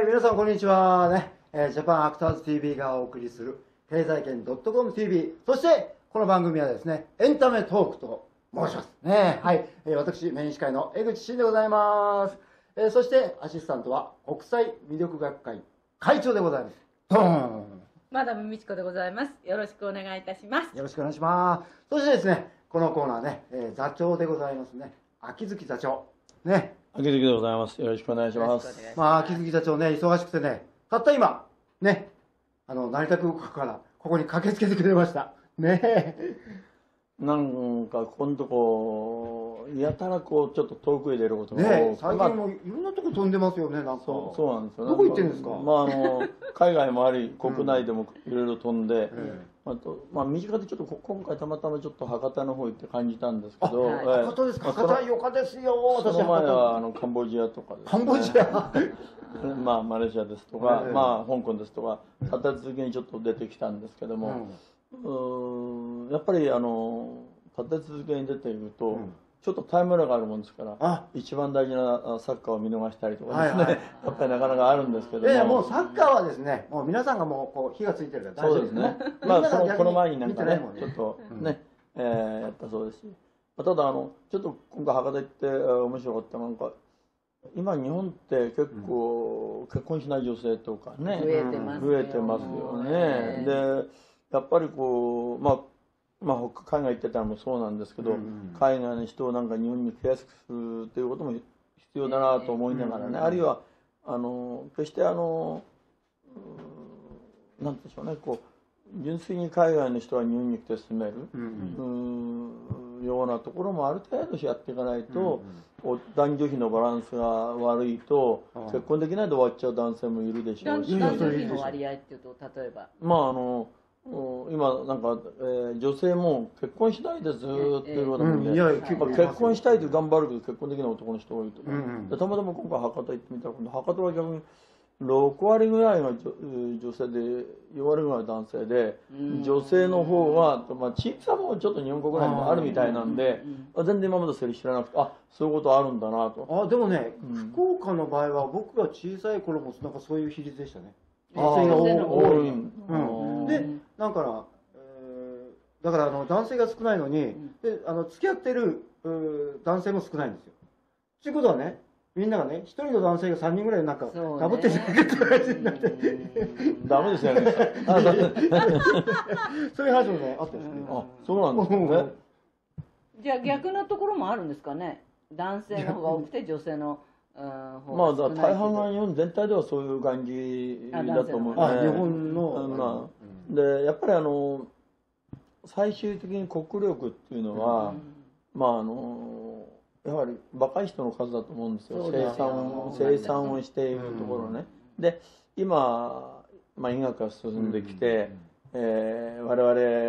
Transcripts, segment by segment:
はい、皆さんこんにちは。ね、えージャパンアクターズ TV がお送りする経済圏 .com.tv。そして、この番組はですね、エンタメトークと申します。ね、はい、えー私、メイン司会の江口真でございます。えーそして、アシスタントは国際魅力学会会長でございます。ドーンマダム美智子でございます。よろしくお願いいたします。よろしくお願いします。そしてですね、このコーナーね、えー座長でございますね。秋月座長。ね、秋月でございます。よろしくお願いします。ますまあ、秋月座長ね、忙しくてね、たった今、ね、あの、成田空港からここに駆けつけてくれました。ねえ。なんか、ここのとこ、やたらこう、ちょっと遠くへ出ることがねえ多く、まあ最近もいろんなとこ飛んでますよね、なんか。そうそうなんですよ。どこ行ってんですか？まあ、あの、海外もあり、国内でもいろいろ飛んで、えあと、まあ、身近でちょっとこ今回たまたまちょっと博多の方行って感じたんですけど、あはい。ええ。博多ですか？まあ博多よかですよ、私その前は、あ博の、カンボジアとかですね。多。カンボジア？まあ、マレーシアですとか、ええ。まあ、香港ですとか、立て続けにちょっと出てきたんですけども、うん。やっぱりあの立て続けに出ていると、うんちょっとタイムラグがあるもんですからあ、一番大事なあサッカーを見逃したりとかですね、はいはい。やっぱりなかなかあるんですけども、ええもうサッカーはですね、もう皆さんがもうこう火がついてるから大丈夫そうですね、まあ、このこの前になんかね見てないもんちょっとうん。ね、えーやったそうですし、まあただあの、ちょっと今回、博多行ってえー面白かったのはなんか、今、日本って結構、結婚しない女性とかね、増えてますよ。増えてますよね。で、やっぱりこう、まあ、まあ、他海外行ってたのもそうなんですけど、うん海外の人をなんか日本に来やすくするということも必要だなと思いながらね、うんあるいは、あの、決してあの、うーんなんて言うんでしょうね、こう、純粋に海外の人が日本に来て住める、うんうーんようなところもある程度やっていかないと、うんうん。お男女比のバランスが悪いと、ああ。結婚できないで終わっちゃう男性もいるでしょ男うし、男女比の割合っていうと、例えば。まああのお今なんか、えー女性も結婚しないでずーっといるようなもんで、うんいやま結婚したいと頑張るけど結婚できない男の人が多いとか、う。んうん。でたまたま今回博多行ってみたら博多は逆に6割ぐらいが女女性で4割ぐらい男性でうん。女性の方は、まあ、小さもちょっと日本国内にもあるみたいなんでうんあ全然今までそれ知らなくてあそういうことあるんだなと。あでもね、うん福岡の場合は僕が小さい頃もなんかそういう比率でしたね。あ女性が多い。うんでなんかな、えーだからあの男性が少ないのに、ん。であの付き合ってる男性も少ないんですよ。ということはねみんながね一人の男性が3人ぐらいなんかかぶってんじゃないかって話になって。うん。ダメですよね。あ そういう話もねあったんですね、あそうなんですね。じゃあ逆のところもあるんですかね。男性の方が多くて女性のうん方まあ、大半が日本全体ではそういう感じだと思う。ね。あ日本の、うんまあ、で、やっぱりあの、最終的に国力っていうのは、まああの、やはり若い人の数だと思うんですよ。そうですよ。生産を、生産をしているところね。で、今、まあ医学が進んできて、えー我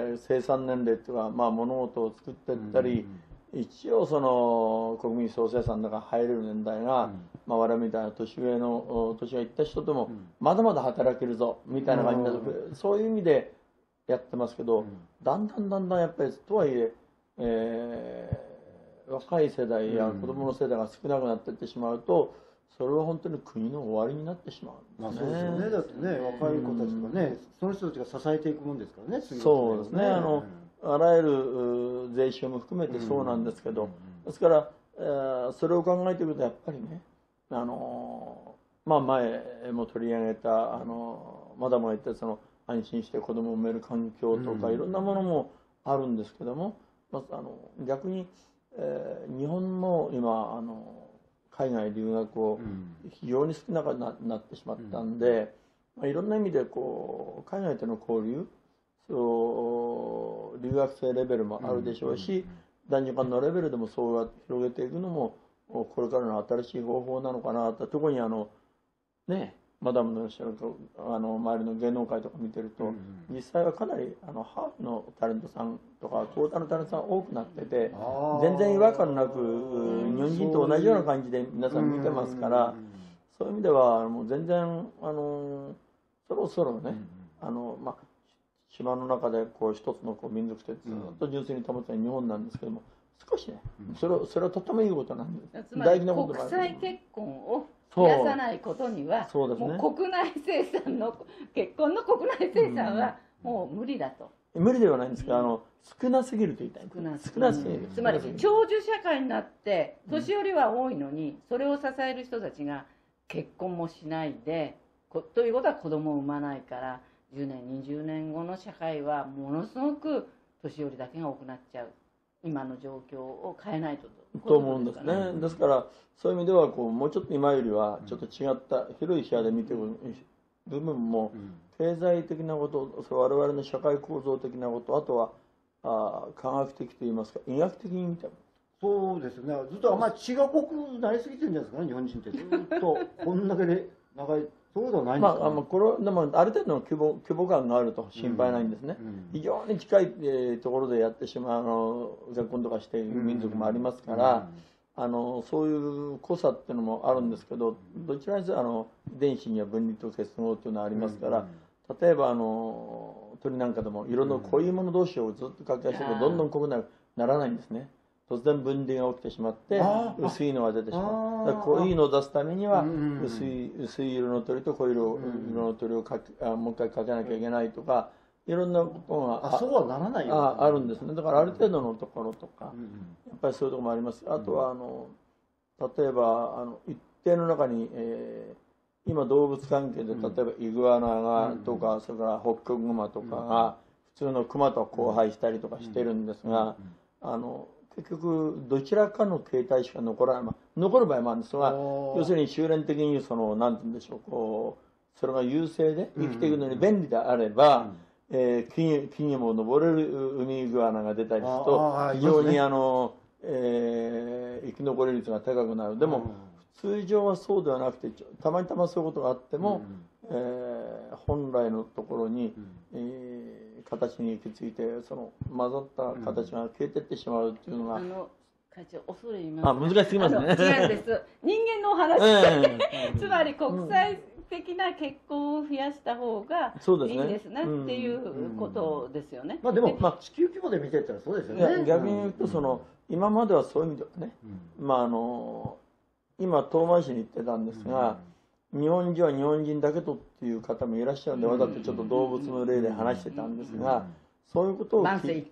々生産年齢っていうか、まあ物事を作っていったり、一応その国民総生産の中に入れる年代が、まあ、我々みたいな年上のお年がいった人でも、ん。まだまだ働けるぞみたいな感じになうそういう意味でやってますけど、ん。だんだんだんだんやっぱりとはいええー若い世代やうん子供の世代が少なくなっていってしまうとそれは本当に国の終わりになってしまうんまあそうですよね。だってね、若い子たちとかね、その人たちが支えていくもんですからね、そうですね。あのあらゆるう税収も含めてそうなんですけど、ですから、えーそれを考えていくとやっぱりね、あのーまあ、前も取り上げた、あのーまだも言ったその安心して子供を産める環境とか、うん。いろんなものもあるんですけども、まあ、あの逆に、えー日本も今あの海外留学をうん。非常に少なくななってしまったんで、まあ、いろんな意味でこう海外との交流そう留学生レベルもあるでしょうし、男女間のレベルでもそうやって広げていくのもこれからの新しい方法なのかなと特にあのねマダムのおっしゃるとあの周りの芸能界とか見てると、うん実際はかなりあのハーフのタレントさんとかトータルのタレントさん多くなってて全然違和感なく日本人と同じような感じで皆さん見てますからそういう意味ではもう全然あのそろそろね、あのまあ島の中でこう一つのこう民族性ずっと純粋に保つのは日本なんですけども少しね、それはそれはとてもいいことなんでつまり大事なことなん国際結婚を増やさないことにはそう。ですね。もう国内生産の結婚の国内生産はもう無理だと、無理ではないんですけど、あの少なすぎると言いたい。少なす少なすぎる。つまり長寿社会になって年寄りは多いのにそれを支える人たちが結婚もしないでこということは子供を産まないから10年20年後の社会はものすごく年寄りだけが多くなっちゃう。今の状況を変えないとと。思うんですね。ですからそういう意味ではこうもうちょっと今よりはちょっと違った広い視野で見ていく部分も経済的なことそれ我々の社会構造的なことあとはあ科学的といいますか医学的に見ても。そうですね。ずっとあんまり血が濃くなりすぎてるんじゃないですかね日本人って。ずっとこんだけで長いそういうことはないんですか、まあ、あのこれはでもある程度の規模規模感があると心配ないんですね、うん。非常に近い、えーところでやってしまうあの結婚とかしている民族もありますから、あのそういう濃さっていうのもあるんですけどどちらにせよあの遺伝子には分離と結合っていうのはありますから、例えばあの鳥なんかでも色の濃いもの同士をずっと掛け合わせてうん。どんどん濃くなるならないんですね突然分離が起きてしまって薄いのが出てしまう。濃いのを出すためにはうん薄い薄い色の鳥と濃い色の鳥をかけあもう一回かけなきゃいけないとかいろんなことがあそうはならないよああるんですね。だからある程度のところとかうんやっぱりそういうところもあります。あとはあの例えばあの一定の中に、えー今動物関係で例えばイグアナがとか、それからホッキョクグマとかが普通のクマと交配したりとかしてるんですが、あの結局どちらかの形態しか残らない、まあ、残る場合もあるんですが要するに修練的にそのなんて言うんでしょうこうそれが優勢で生きていくのに便利であれば、えー木に木にも登れるウミイグアナが出たりするあとあ非常にあの、えー生き残り率が高くなる。でも、通常はそうではなくてたまたまそういうことがあっても、えー本来のところに、えー形に行き着いてその混ざった形が消えてってしまうっていうのが、あの会長恐れ入ります。あ難しすぎますね。違うんです。人間のお話、ええ。つまり国際的な結婚を増やした方がそうですね。いいですねうんっていうことですよね。まあでも、でまあ、地球規模で見てったらそうですよね。逆に言うとその、今まではそういう意味ではね、まああの今遠回しに言ってたんですが、日本人は日本人だけとっていう方もいらっしゃるんで、わざとちょっと動物の例で話してたんですが、そういうことを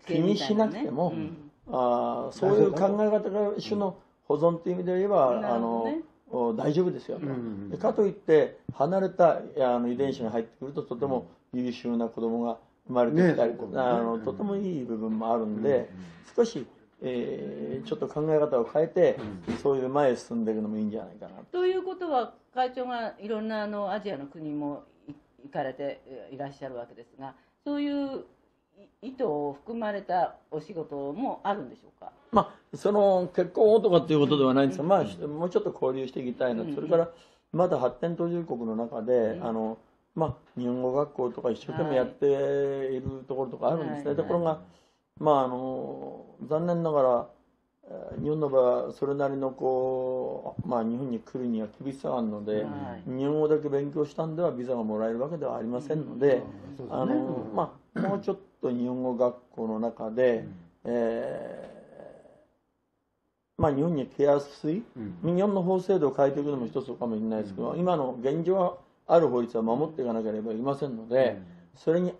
気にしなくても、うん。あーそういう考え方が種の保存という意味で言えば、あの大丈夫ですよと、うんでかといって離れたあの遺伝子が入ってくるととても優秀な子供が生まれてきたり、ねえ。あのうんとてもいい部分もあるんで、少し、えーちょっと考え方を変えて、そういう前へ進んでいくのもいいんじゃないかな。ということは会長がいろんなあのアジアの国もい行かれていらっしゃるわけですがそういうい意図を含まれたお仕事もあるんでしょうか？まあ、その結婚をとかっていうことではないんですが、まあ、もうちょっと交流していきたいな、うんそれからまだ発展途上国の中で、うんあのまあ、日本語学校とか一生懸命やっているところとかあるんですね、はい。ところが、まあ、あの残念ながら、えー日本の場合はそれなりのこう、まあ、日本に来るには厳しさがあるので、はい。日本語だけ勉強したんではビザがもらえるわけではありませんので、あのまあ、もうちょっと日本語学校の中で、えーまあ、日本に来やすい、日本の法制度を変えていくのも一つかもしれないですけど、今の現状ある法律は守っていかなければいけませんので、それに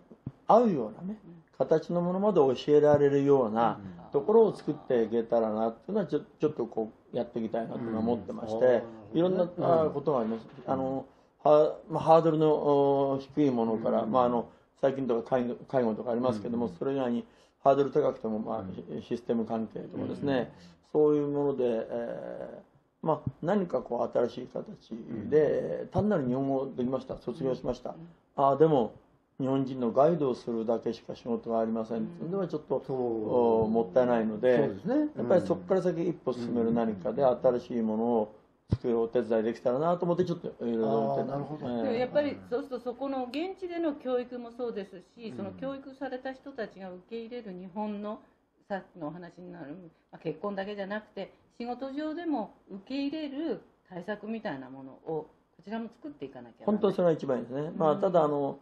合うようなね形のものまで教えられるようなところを作っていけたらなっていうのはちょちょっとこうやっていきたいなというのは思ってまして、いろんなあことがあります。あのはまあ、ハードルのお低いものから、まあ、あの最近とか介護介護とかありますけども、それ以外にハードル高くても、まあ、システム関係とかですね、そういうもので、えーまあ、何かこう新しい形で、単なる日本語できました。卒業しました、ああでも日本人のガイドをするだけしか仕事がありません。っていうのはちょっと、おもったいないので。そうですね。やっぱりそこから先一歩進める何かで新しいものを作るお手伝いできたらなと思ってちょっといろいろなるほど。やっぱりそうするとそこの現地での教育もそうですし、その教育された人たちが受け入れる日本のさっきのお話になる、まあ、結婚だけじゃなくて仕事上でも受け入れる対策みたいなものをこちらも作っていかなきゃ本当にそれが一番いいですね、まあ、ただあの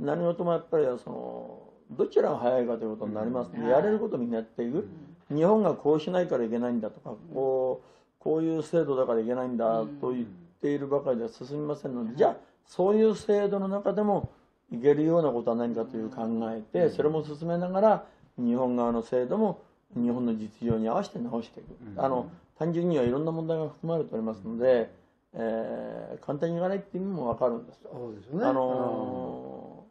何事もやっぱりそのどちらが早いかということになります。ので、うん。やれることみんなやっていく、日本がこうしないからいけないんだとか、こうこういう制度だからいけないんだと言っっているばかりでは進みませんので、じゃあそういう制度の中でもいけるようなことは何かという考えて、それも進めながら日本側の制度も日本の実情に合わせて直していく、あの単純にはいろんな問題が含まれておりますので、えー簡単にいかないっていう意味も分かるんですよ。そうですよね。あのー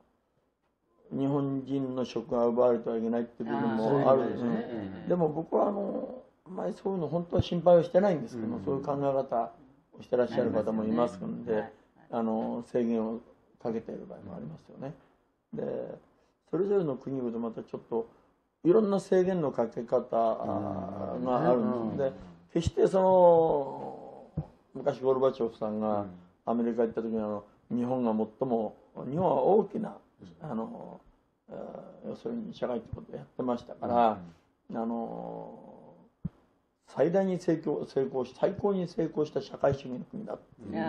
日本人の職が奪われてはいけないっていう部分もあるんですね。でも僕はあのあんまりそういうの本当は心配をしてないんですけども、うんそういう考え方をしてらっしゃる方もいますので、はいあの制限をかけている場合もありますよね。でそれぞれの国々でまたちょっといろんな制限のかけ方があるんで決してその昔ゴルバチョフさんがアメリカ行った時にあの日本が最も日本は大きなあのえー要するに社会ということをやってましたから、あの最大に成功成功し最高に成功した社会主義の国だ。っていうね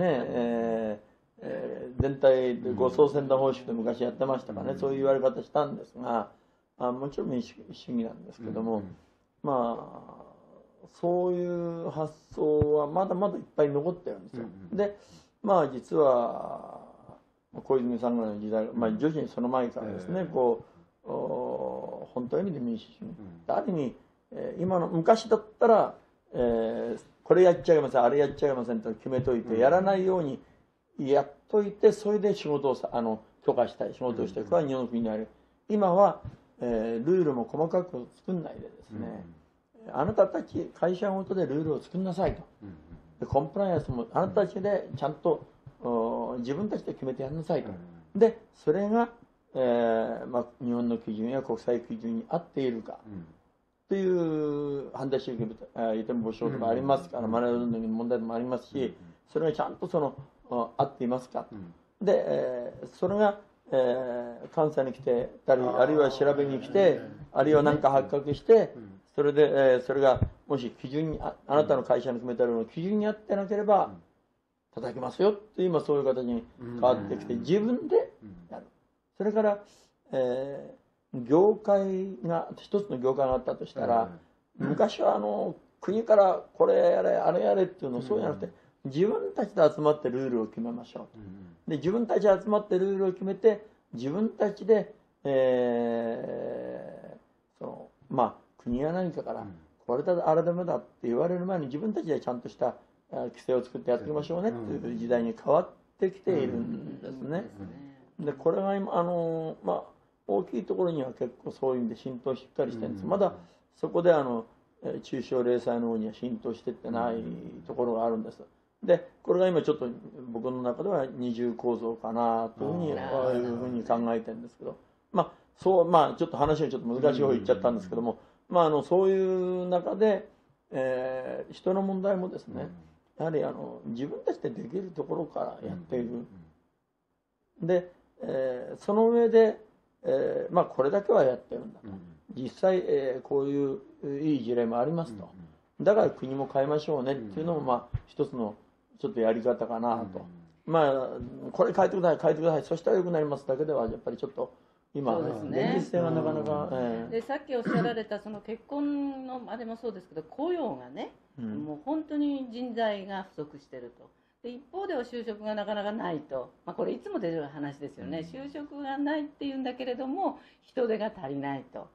えーえー全体でご総選択方式で昔やってましたからね、そういう言われ方したんですがあもちろん民主主義なんですけども、まあそういう発想はまだまだいっぱい残ってるんですよ。でまあ実は小泉さんの時代、まあ、徐々にその前からですね、ええ。こうお本当の意味で民主主義、ある意味、えー今の昔だったら、えーこれやっちゃいませんあれやっちゃいませんと決めといて、やらないようにやっといてそれで仕事をさあの許可したい仕事をしたい、これは日本の国にある。今は、えールールも細かく作んないでですね、あなたたち会社ごとでルールを作んなさいと。でコンプライアンスもあなたたちでちゃんとお自分たちで決めてやんなさいと、でそれが、えーまあ、日本の基準や国際基準に合っているか。という反対主義あ移転防止法とかありますから、マネー運動の問題でもありますし、それがちゃんとそのあ合っていますか、で、えーそれが、えー監査に来てたりあるいは調べに来てあるいは何か発覚して、それで、えーそれがもし基準にああなたの会社の決めたような基準に合ってなければ、叩きますよって今そういう形に変わってきて、自分でやる。それから、えー業界が一つの業界があったとしたら、昔はあの国からこれやれあれやれっていうのそうじゃなくて、自分たちで集まってルールを決めましょう。で自分たちで集まってルールを決めて自分たちで、えーそのまあ国や何かから、これだあれダメだって言われる前に自分たちでちゃんとしたあ規制を作ってやっていきましょうねっていう時代に変わってきているんですね。でこれが今あの、まあ、大きいところには結構そういう意味で浸透しっかりしてるんです、まだそこであのえー中小零細の方には浸透してってないところがあるんです。でこれが今ちょっと僕の中では二重構造かなというふうにあーこういうふうに考えてるんですけど。まあそうまあちょっと話はちょっと難しい方言っちゃったんですけども、まあ、あのそういう中で、えー人の問題もですね、やはりあの自分たちでできるところからやっていく、で、えーその上で、えーまあ、これだけはやってるんだと、実際、えーこういうえーいい事例もありますと、だから国も変えましょうねっていうのも、まあ、一つのちょっとやり方かなと、まあ、これ変えてください変えてください。そしたら良くなりますだけではやっぱりちょっと今、そうですね。現実性がなかなか、えーでさっきおっしゃられたその結婚のあれもそうですけど雇用がね、うん。もう本当に人材が不足してると。で一方では就職がなかなかないと、まあ、これいつも出てる話ですよね、就職がないっていうんだけれども人手が足りないと。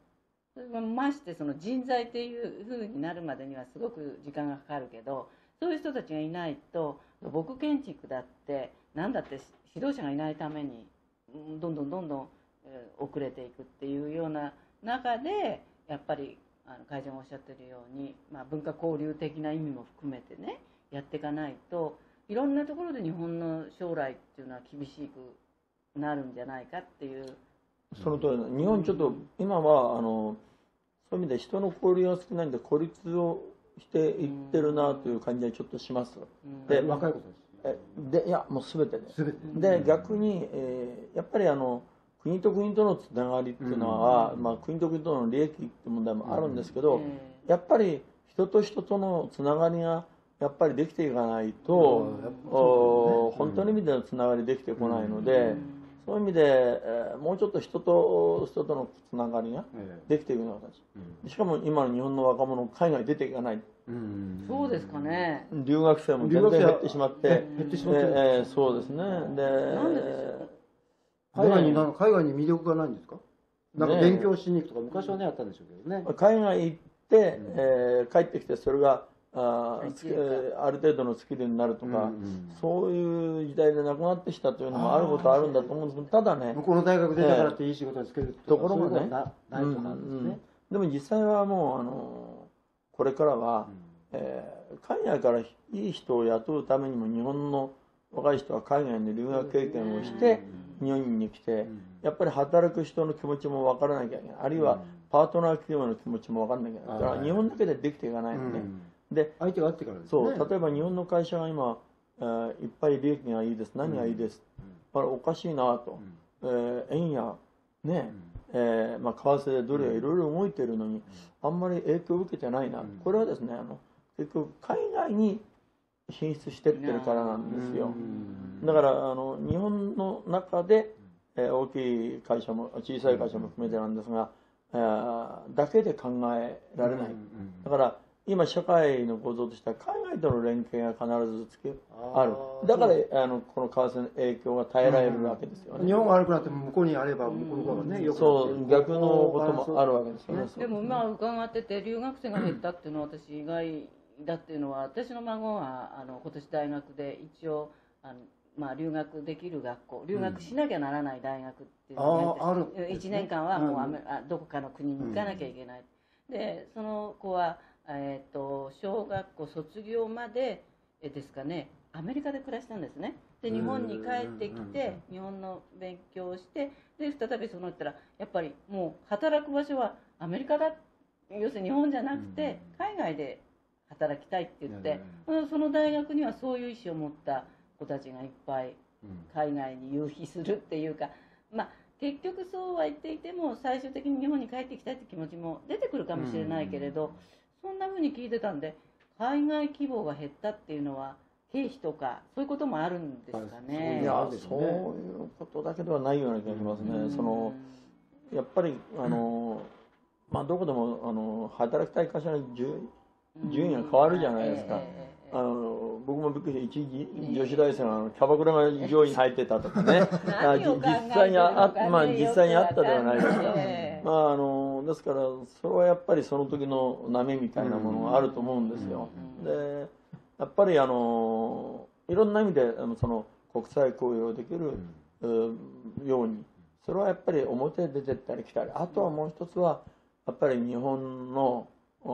ましてその人材っていう風になるまでにはすごく時間がかかるけどそういう人たちがいないと土木建築だって何だって指導者がいないためにうんどんどんどんどんえー遅れていくっていうような中でやっぱりあの会長がおっしゃってるように、まあ、文化交流的な意味も含めてねやっていかないといろんなところで日本の将来っていうのは厳しくなるんじゃないかっていう。その通りだ日本ちょっと今はあのそういう意味で人の交流が少ないんで孤立をしていってるなという感じはちょっとします。うん。で若いことですえでいやもう全てで。全てで逆に、えーやっぱりあの国と国とのつながりっていうのは、まあ、国と国との利益っていう問題もあるんですけど、えやっぱり人と人とのつながりがやっぱりできていかないと、うん。本当の意味でのつながりできてこないので、そういう意味で、えーもうちょっと人と人とのつながりがえできていくような形えしかも今の日本の若者海外に出ていかない。うん。そうですかね。留学生も全然減ってしまってえ減ってしまってる。えーそうですね。でなんででしょう海外になんか海外に魅力がないんですか？なんかね勉強しに行くとか。昔はねあったんでしょうけどね。海外行って、えー帰ってきてそれがあある程度のスキルになるとか、うんうんそういう時代でなくなってきたというのもあることはあるんだと思うんですけどただね向こうの大学出たからっていい仕事につけるところがねですね、でも実際はもうあのこれからは、えー海外からいい人を雇うためにも日本の若い人は海外に留学経験をして日本に来てやっぱり働く人の気持ちも分からなきゃいけない。あるいはパートナー企業の気持ちも分からなきゃいけない。だから日本だけでできていかないのね、で相手があってからですね。そう。例えば日本の会社が今、えーいっぱい利益がいいです。何がいいです、あれおかしいなと、えー円やね、えーまあ、為替でドルやいろいろ動いてるのに、あんまり影響を受けてないな、これはですねあの結局海外に進出してってるからなんですよ、だからあの日本の中で、えー大きい会社も小さい会社も含めてなんですが、えーだけで考えられない、だから今社会の構造としては海外との連携が必ずつけある。だからあのこの為替の影響が耐えられるわけですよね、日本が悪くなっても向こうにあれば向こうの方がねよくなってそう逆のこともあるわけですよね。でも今伺ってて留学生が減ったっていうのは私意外だっていうのは私の孫があの今年大学で一応あの、まあ、留学できる学校留学しなきゃならない大学っていうのあーある。が1年間はもうアメうんあどこかの国に行かなきゃいけない、でその子は、えー、と小学校卒業までえですかねアメリカで暮らしたんですね。で日本に帰ってきて日本の勉強をしてで再びそのったらやっぱりもう働く場所はアメリカだ。要するに日本じゃなくて海外で働きたいって言って、うん。その大学にはそういう意思を持った子たちがいっぱい海外に遊費するっていうか、まあ、結局そうは言っていても最終的に日本に帰ってきたいって気持ちも出てくるかもしれないけれど、そんな風に聞いてたんで海外希望が減ったっていうのは経費とかそういうこともあるんですかね。いやそういうことだけではないような気がしますね、そのやっぱりあの、まあ、どこでもあの働きたい会社の順順位が変わるじゃないですか、ええ。あの僕もびっくりして一時女子大生のキャバクラが上位に入ってたとかね。あ じ何を考えてるのかね実際にあまあ実際にあったではないですか、ええ まああのですからそれはやっぱりその時の波みたいなものがあると思うんですよ、でやっぱりあのいろんな意味であのその国際雇用できる、うん。ように。それはやっぱり表へ出てったり来たり。あとはもう一つはやっぱり日本のお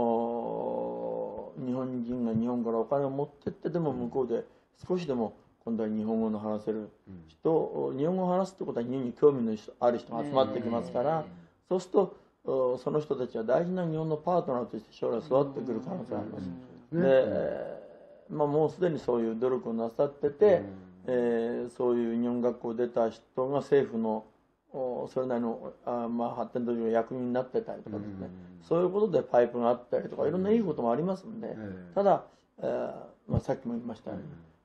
日本人が日本からお金を持ってってでも向こうで少しでも今度は日本語の話せる人、日本語を話すってことは日本に興味の人ある人が集まってきますから、そうするとおその人たちは大事な日本のパートナーとして将来育ってくる可能性があります。うん。で、え。ーまあ、もうすでにそういう努力をなさってて、えーそういう日本学校出た人が政府のおそれなりのあ、まあ、発展途上の役人になってたりとかですね、そういうことでパイプがあったりとかいろんないいこともありますんで、ただ、えーまあ、さっきも言いましたよ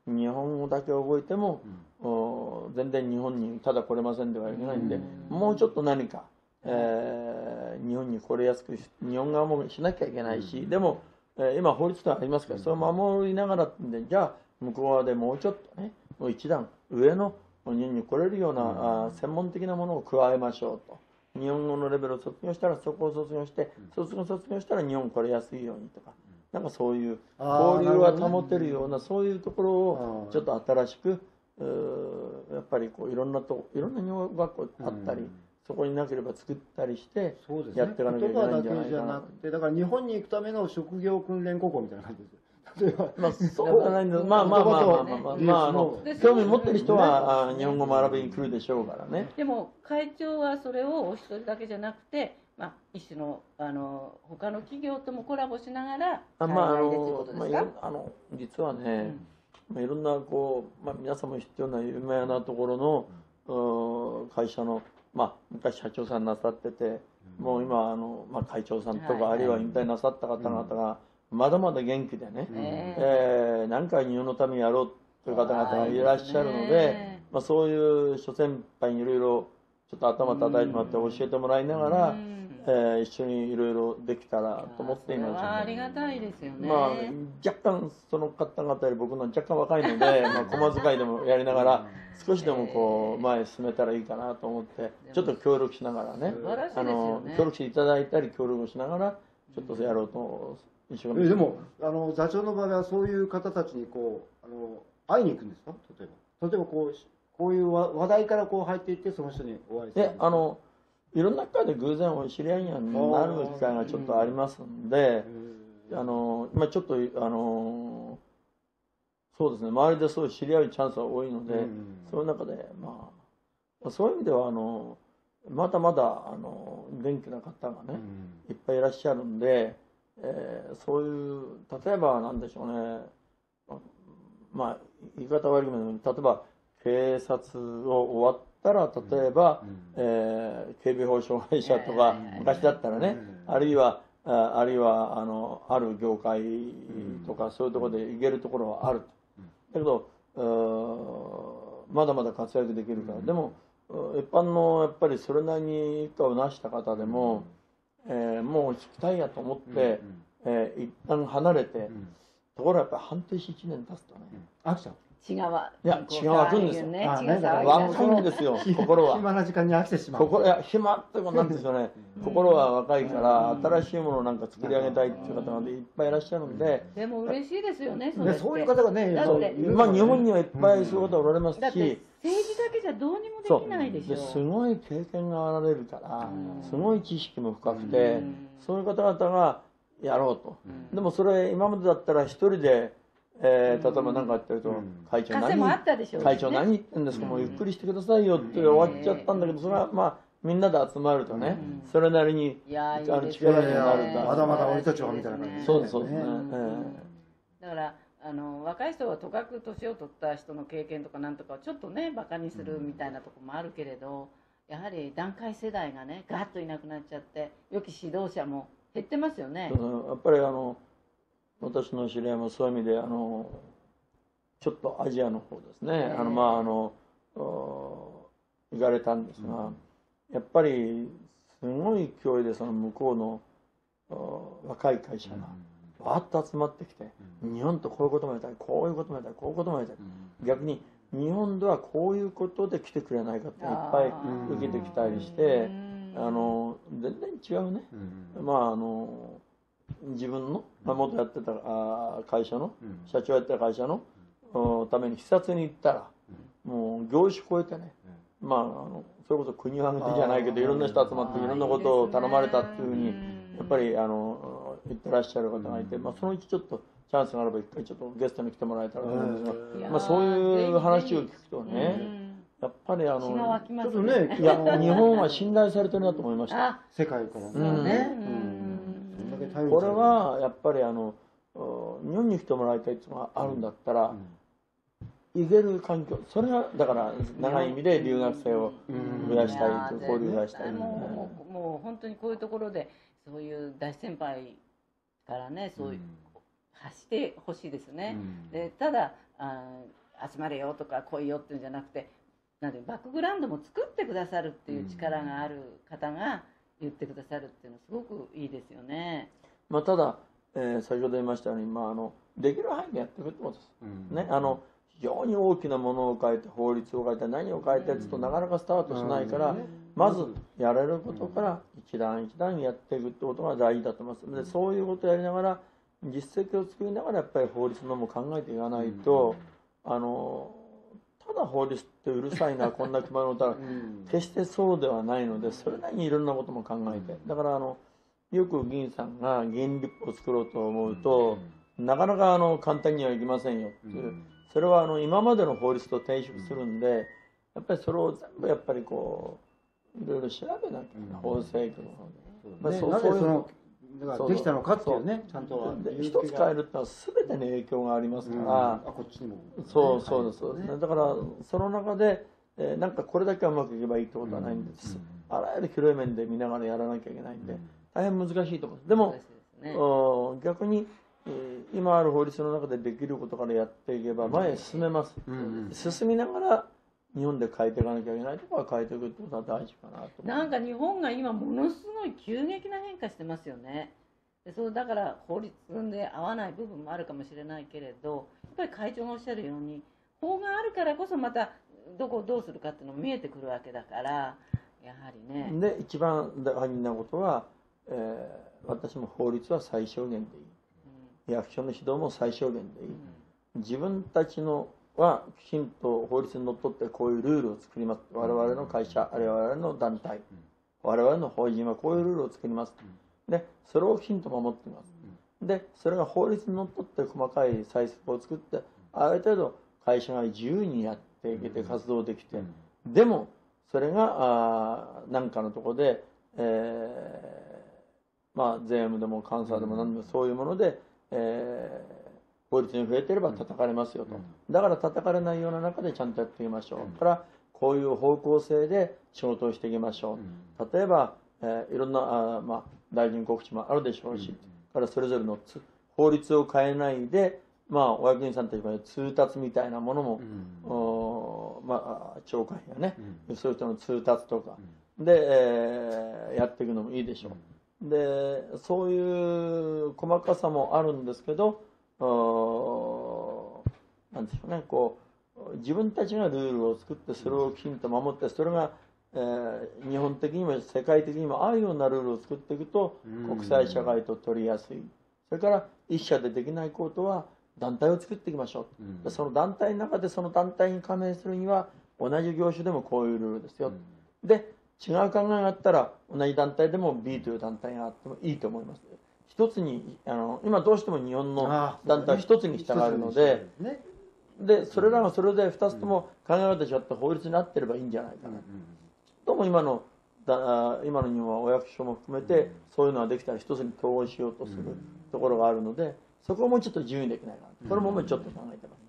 うに、日本語だけ覚えても、お全然日本にただ来れませんではいけないんで、もうちょっと何か、えー日本に来れやすくし日本側もしなきゃいけないし、でも、えー今法律ではありますからそれを守りながらんでじゃあ向こう側でもうちょっとねもう一段上の日本に来れるような、あー専門的なものを加えましょうと。日本語のレベルを卒業したらそこを卒業して、卒業卒業したら日本来れやすいようにとか、なんかそういう交流は保てるようなそういうところをちょっと新しくやっぱりこういろんなといろんな日本語学校あったり、うん。そこになければ作ったりしてそうですね。やっていかなきゃいけないんじゃないかな。けじゃなくてだから日本に行くための職業訓練高校みたいな感じですまあそうじゃないんだまあまあまあまあまあまあ、まあ、あので興味持ってる人は、あ日本語学びに来るでしょうからね。でも会長はそれをお一人だけじゃなくて、まあ、一種のあの他の企業ともコラボしながらあまああのとですかまああの実はね、まあ、いろんなこう、まあ、皆さんも知ってるような有名なところの、会社の、まあ、昔社長さんなさってて、もう今あの、まあ、会長さんとか、はいはいあるいは引退なさった方々がまだまだ元気でね、ええー何か日本のためにやろうという方々がい。らっしゃるので、まあ、そういう諸先輩にいろいろちょっと頭叩いてもらって教えてもらいながら、うん。えー一緒にいろいろできたらと思っています。ありがたいですよね。まあ、若干その方々より僕の若干若いので、まあ、駒遣いでもやりながら少しでもこう前へ進めたらいいかなと思ってちょっと協力しながらね。素晴らしいですあよのね。協力していただいたり協力しながらちょっとやろうと一生懸命えでもあの座長の場合はそういう方たちにこうあの会いに行くんですか？例えば。例えばこうしこういう話話題からこう入っていってその人にお会いするであのいろんな機会で偶然お知り合いにはなる機会がちょっとありますんであの今ちょっとあのそうですね。周りでそう知り合うチャンスは多いので、うん。そういう中でまあそういう意味ではあのまだまだあの元気な方がね、いっぱいいらっしゃるんで、えーそういう例えばなんでしょうね。まあ言い方悪いけど例えば警察を終わったら例えば、えー警備法障害者とか昔だったらね、あるいはああるいはあのある業界とかそういうところで行けるところはあると。だけどまだまだ活躍できるから、でもう一般のやっぱりそれなりに一家を成した方でも、えーもう引きたいやと思って、えー一旦離れて、ところがやっぱり半年1年経つとね、飽きちゃう血がわ。いや血が湧くんですよねあ血が騒ぎ出若すいんですよ心は。暇な時間に飽きてしまう。心いや暇ってことなんですよね。心は若いから新しいものをなんか作り上げたいっていう方がいっぱいいらっしゃるんで、でも嬉しいですよねそういう方がねだっているまあ日本にはいっぱいそういう方おられますし、政治だけじゃどうにもできないでしょですごい経験があられるからうん。すごい知識も深くてうん。そういう方々がやろうと。うん。でもそれ今までだったら一人で、えー例えば何かやってるとうん「会長風もあ何ったでしょうしね。会長何言ってんですかもうゆっくりしてくださいよ」って終わっちゃったんだけどそれはまあみんなで集まるとねうん。それなりにいやいいあの力になるんだまだまだ俺たちはみたいな感じそうですそうですね。うん。だからあの若い人はとかく年を取った人の経験とかなんとかをちょっとねバカにするみたいなところもあるけれどやはり団塊世代がねガッといなくなっちゃって良き指導者も減ってますよね。うんやっぱりあの私の知り合いもそういう意味であのちょっとアジアの方ですね、ええ。あのまああのお行かれたんですが、やっぱりすごい勢いでその向こうのお若い会社がわーっと集まってきて、日本とこういうこともやりたいこういうこともやりたいこういうこともやりたい、逆に日本ではこういうことで来てくれないかっていっぱい受けてきたりしてあの全然違うね、まああの自分の、まあ、元やってたあー会社の社長やってた会社のおために視察に行ったらもう業種超えてね、まああのそれこそ国を挙げてじゃないけどいろんな人集まっていろんなことを頼まれたっていうふうにやっぱりあの言ってらっしゃる方がいて、まあ、そのうちちょっとチャンスがあれば一回ちょっとゲストに来てもらえたらと思うん。ですが、まあ、そういう話を聞くとうね。んやっぱりあのちょっとねいや日本は信頼されてるなと思いました。あ世界からね。これはやっぱりあのお日本に来てもらいたいっていうのがあるんだったら、行ける環境それはだから長い意味で留学生を増やしたいと交流増やしたい、もうもうもう本当にこういうところでそういう大先輩からねそういう発してほしいですね。でただあ集まれよとか来いよっていうんじゃなくてなんでバックグラウンドも作ってくださるっていう力がある方が言ってくださるっていうのはすごくいいですよね。まあ、ただ、えー先ほど言いましたように、まあ、あのできる範囲でやっていくってことです、ね、あの非常に大きなものを変えて法律を変えて何を変えてって言うとなかなかスタートしないから、うんまずやれることから一段一段やっていくってことが大事だと思います。でそういうことをやりながら実績を作りながらやっぱり法律のも考えていかないと、あのただ法律ってうるさいな こんな決まりのたら決してそうではないのでそれなりにいろんなことも考えてだからあのよく議員さんが議員立法を作ろうと思うと、なかなかあの簡単にはいきませんよっていう、それはあの今までの法律と抵触するんでやっぱりそれを全部やっぱりこういろいろ調べなきゃ法制度の方で。まあねそうなぜその。だからできたのかっていうねちゃんとで一つ変えるってのは全てに影響がありますから、うん。あこっちにも。そうそうですそうです。ねねだからその中で、えーなんかこれだけはうまくいけばいいってことはないんです、あらゆる広い面で見ながらやらなきゃいけないんで、大変難しいと思います。でもですね。お逆に、えー今ある法律の中でできることからやっていけば前へ進めます、うんうん。進みながら日本で変えていかなきゃいけないところは変えていくってことは大事かなとなんか日本が今ものすごい急激な変化してますよね。でそうだから法律で合わない部分もあるかもしれないけれどやっぱり会長がおっしゃるように法があるからこそまたどこをどうするかっていうのも見えてくるわけだからやはりね、で一番大事なことは、えー私も法律は最小限でいい。役所の指導も最小限でいい。自分たちのはきちんと法律にのっとってこういうルールを作ります。我々の会社我々の団体。我々の法人はこういうルールを作ります。でそれをきちんと守っています。でそれが法律にのっとって細かい対策を作ってある程度会社が自由にやっていけて活動できてでもそれが何かのところで、えーまあ、税務でも監査でも何でもそういうもので、えー法律に触れていれば叩かれますよと、だから叩かれないような中でちゃんとやっていきましょう、からこういう方向性で仕事をしていきましょう、例えば、えーいろんなあー、まあ、大臣告知もあるでしょうし、からそれぞれのつ法律を変えないで、まあ、お役人さんたちが通達みたいなものも、おーまあ、長官やね、そういう人の通達とか、で、えーやっていくのもいいでしょう。で、そういう細かさもあるんですけど、なんでしょうね、こう、自分たちがルールを作って、それをきちんと守って、それが、えー日本的にも世界的にも合うようなルールを作っていくと、国際社会と取りやすい。それから、一社でできないことは、団体を作っていきましょう。でその団体の中でその団体に加盟するには同じ業種でもこういうルールですよ、で違う考えがあったら同じ団体でも B という団体があってもいいと思います。一つにあの今どうしても日本の団体は一つに従うのでねでそれらがそれで2つとも考え方違って法律になってればいいんじゃないかな、どうも今のだ今の日本はお役所も含めてそういうのができたら一つに統合しようとするところがあるのでそこをもうちょっと自由にできないかな。それももうちょっと考えてます。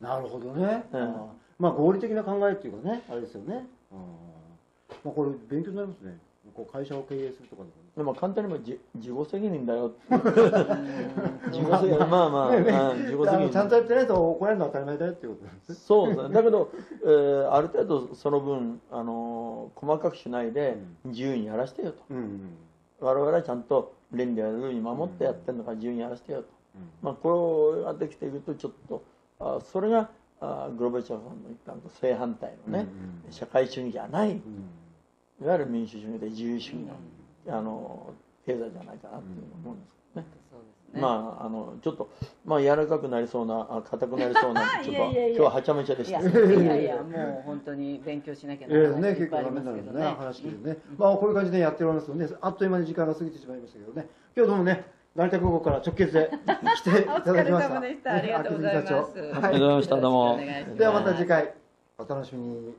なるほどね、うん。まあ合理的な考えっていうかねあれですよね。あーまあこれ勉強になりますねこう会社を経営するとかでもでも簡単に言えば自自己責任だよ 自己責任。まあまあ、ねねうん自己責任。ちゃんとやってないと怒られるのは当たり前だよっていうことなんですそうですねだけど、えーある程度その分、あのー細かくしないで自由にやらせてよと。うんうん我々はちゃんと倫理やルールに守ってやってるのから自由にやらせてよと、まあ、これができていくとちょっとあそれがあグローバルチャーさんの言った正反対のね、うん社会主義じゃないい。うんわゆる民主主義で自由主義の、あの経済じゃないかなっていう思うんですけどね。ね、まあ、あのちょっと、まあ、柔らかくなりそうなあ硬くなりそうな ちょっといや。いやいや今日ははちゃめちゃでした。いやいやいや もう本当に勉強しなきゃええね、ならないいっ結構ダぱいありメなんですね、ますけどね話聞いてね。まあ、こういう感じでやっておりますので、あっという間に時間が過ぎてしまいましたけどね。今日どうもね、成田空港から直結で 来ていただきました。ありがとうございます。はい。ありがとうございました。どうもではまた次回、お楽しみに。